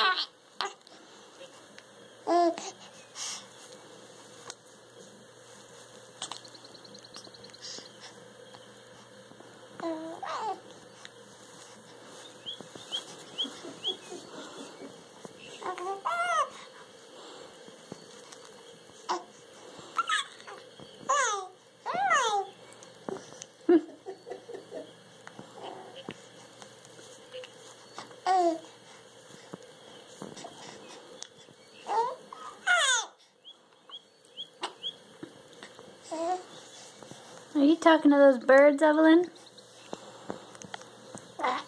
Ah! Are you talking to those birds, Evelyn? Ah.